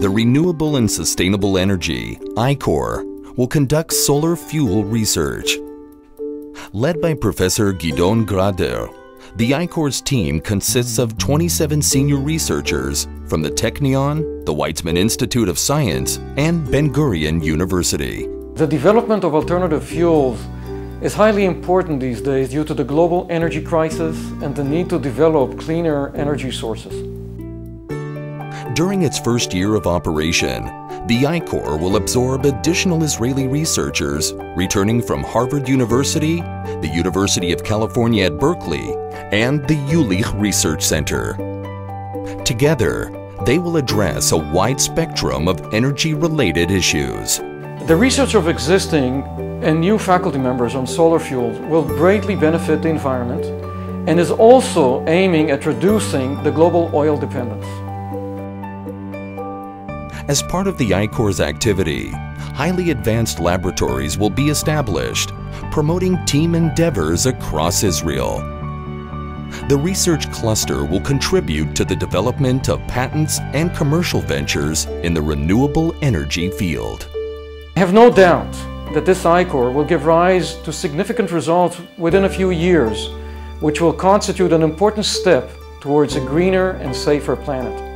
the Renewable and Sustainable Energy, I-CORE, will conduct solar fuel research. Led by Professor Gideon Grader, the I-CORE's team consists of 27 senior researchers from the Technion, the Weizmann Institute of Science, and Ben Gurion University. The development of alternative fuels is highly important these days due to the global energy crisis and the need to develop cleaner energy sources. During its first year of operation, the I-CORE will absorb additional Israeli researchers returning from Harvard University, the University of California at Berkeley, and the Jülich Research Center. Together, they will address a wide spectrum of energy-related issues. The research of existing and new faculty members on solar fuels will greatly benefit the environment and is also aiming at reducing the global oil dependence. As part of the I-CORE's activity, highly advanced laboratories will be established, promoting team endeavors across Israel. The research cluster will contribute to the development of patents and commercial ventures in the renewable energy field. I have no doubt that this I-CORE will give rise to significant results within a few years, which will constitute an important step towards a greener and safer planet.